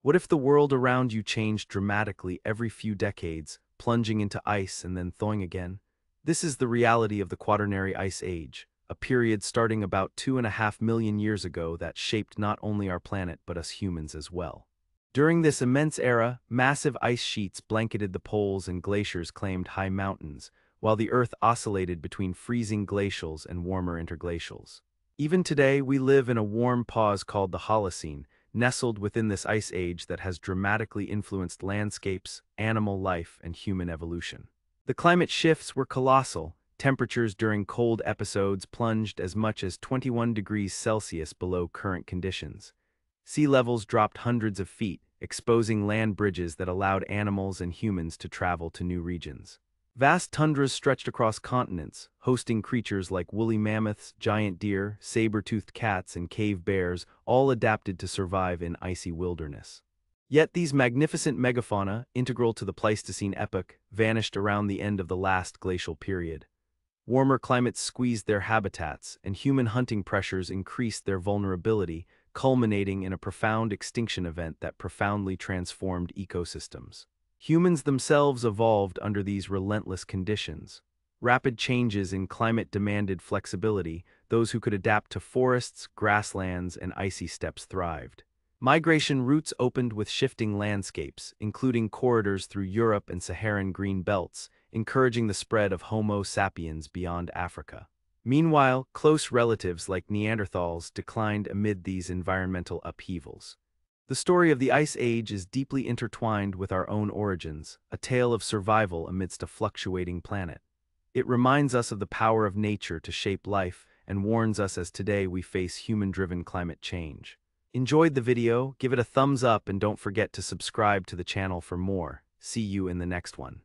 What if the world around you changed dramatically every few decades, plunging into ice and then thawing again? This is the reality of the Quaternary Ice Age, a period starting about two and a half million years ago that shaped not only our planet but us humans as well. During this immense era, massive ice sheets blanketed the poles and glaciers claimed high mountains, while the Earth oscillated between freezing glacials and warmer interglacials. Even today, we live in a warm pause called the Holocene, nestled within this ice age that has dramatically influenced landscapes, animal life, and human evolution. The climate shifts were colossal, temperatures during cold episodes plunged as much as 21 degrees Celsius below current conditions. Sea levels dropped hundreds of feet, exposing land bridges that allowed animals and humans to travel to new regions. Vast tundras stretched across continents, hosting creatures like woolly mammoths, giant deer, saber-toothed cats, and cave bears, all adapted to survive in icy wilderness. Yet these magnificent megafauna, integral to the Pleistocene epoch, vanished around the end of the last glacial period. Warmer climates squeezed their habitats, and human hunting pressures increased their vulnerability, culminating in a profound extinction event that profoundly transformed ecosystems. Humans themselves evolved under these relentless conditions. Rapid changes in climate demanded flexibility, those who could adapt to forests, grasslands, and icy steppes thrived. Migration routes opened with shifting landscapes, including corridors through Europe and Saharan green belts, encouraging the spread of Homo sapiens beyond Africa. Meanwhile, close relatives like Neanderthals declined amid these environmental upheavals. The story of the Ice Age is deeply intertwined with our own origins, a tale of survival amidst a fluctuating planet. It reminds us of the power of nature to shape life and warns us as today we face human-driven climate change. Enjoyed the video, give it a thumbs up and don't forget to subscribe to the channel for more. See you in the next one.